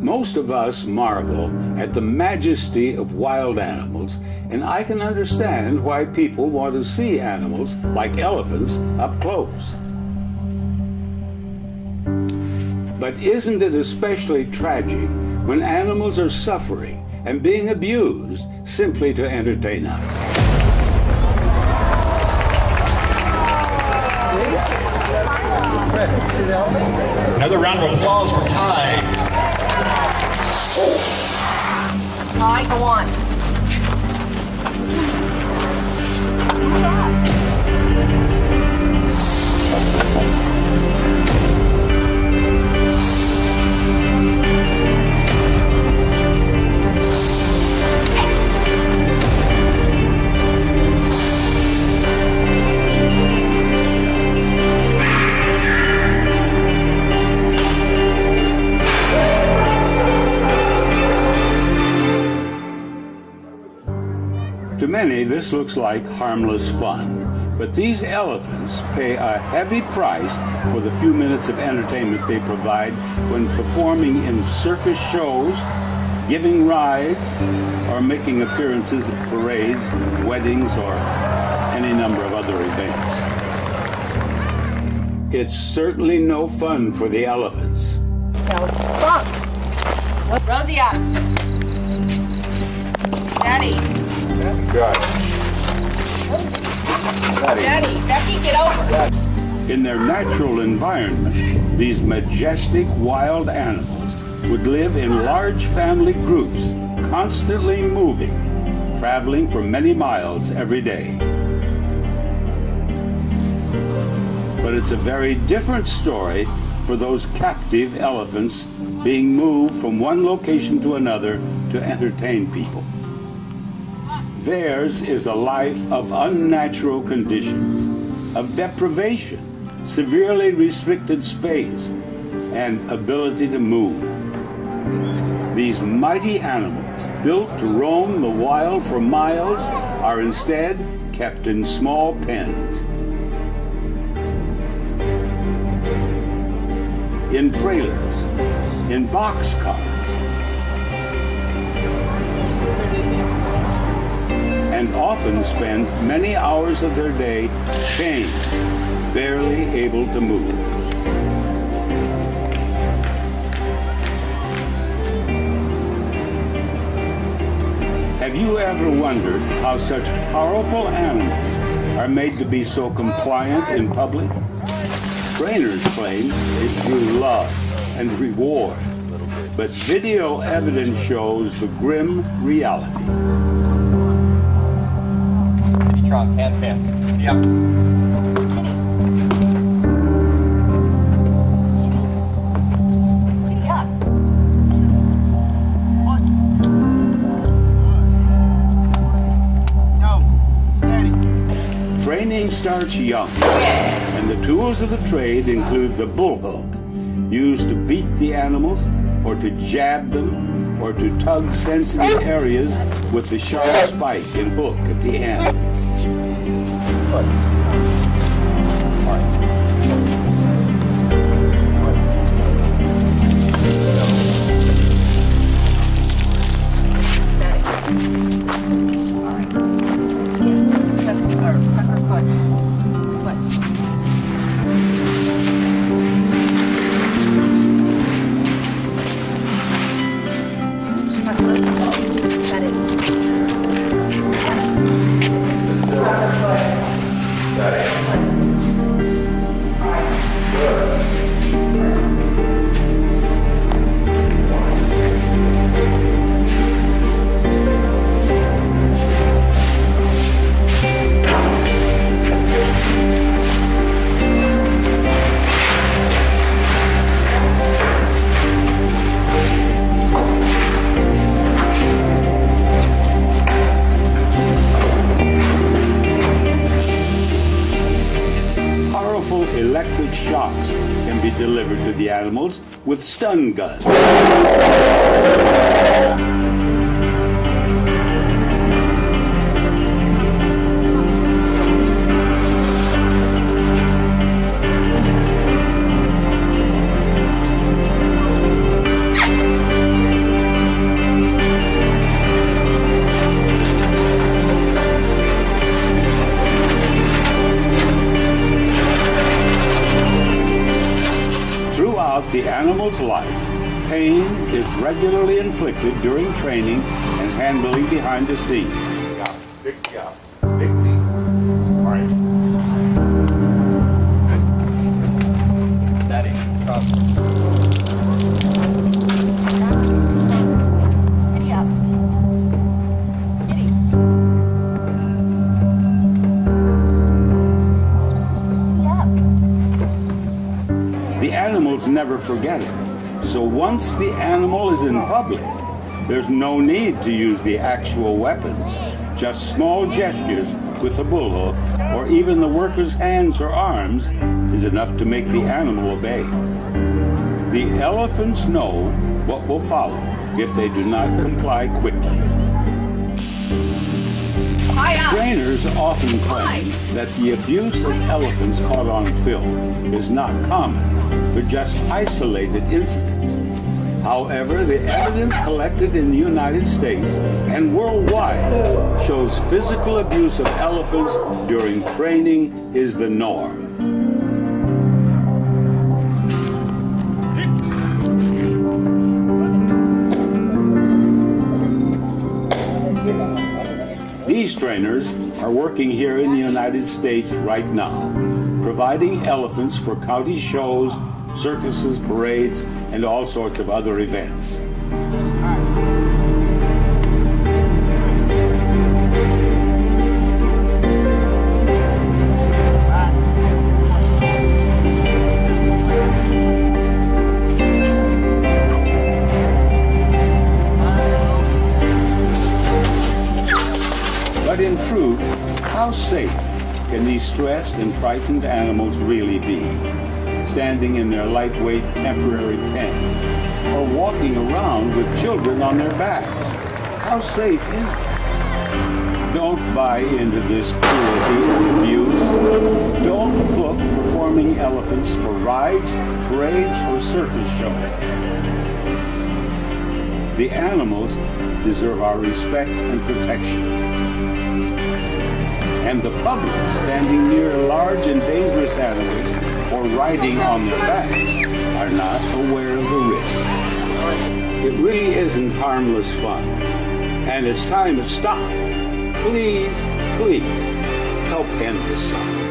Most of us marvel at the majesty of wild animals, and I can understand why people want to see animals like elephants up close. But isn't it especially tragic when animals are suffering and being abused simply to entertain us? Another round of applause for Ty. Ty, go on. This looks like harmless fun. But these elephants pay a heavy price for the few minutes of entertainment they provide when performing in circus shows, giving rides, or making appearances at parades, weddings, or any number of other events. It's certainly no fun for the elephants. Stop! Rosie up! Daddy! In their natural environment, these majestic wild animals would live in large family groups, constantly moving, traveling for many miles every day. But it's a very different story for those captive elephants being moved from one location to another to entertain people. Theirs is a life of unnatural conditions, of deprivation, severely restricted space, and ability to move. These mighty animals, built to roam the wild for miles, are instead kept in small pens. In trailers, in boxcars, and often spend many hours of their day chained, barely able to move. Have you ever wondered how such powerful animals are made to be so compliant in public? Trainers claim it's through love and reward, but video evidence shows the grim reality trunk, handstand. Yep. Training starts young, and the tools of the trade include the bull used to beat the animals, or to jab them, or to tug sensitive areas with the sharp spike and hook at the end. 本 with stun guns. Animal's life, pain is regularly inflicted during training and handling behind the scenes. Yeah, big C never forget it. So once the animal is in public, there's no need to use the actual weapons. Just small gestures with a bullhook or even the worker's hands or arms is enough to make the animal obey. The elephants know what will follow if they do not comply quickly. Trainers often claim that the abuse of elephants caught on film is not common, but just isolated incidents. However, the evidence collected in the United States and worldwide shows physical abuse of elephants during training is the norm. Trainers are working here in the United States right now, providing elephants for county shows, circuses, parades, and all sorts of other events. Safe can these stressed and frightened animals really be? Standing in their lightweight temporary pens or walking around with children on their backs. How safe is that? Don't buy into this cruelty and abuse. Don't book performing elephants for rides, parades, or circus shows. The animals deserve our respect and protection and the public standing near large and dangerous animals or riding on their backs are not aware of the risks. It really isn't harmless fun, and it's time to stop. Please, please, help end this suffering.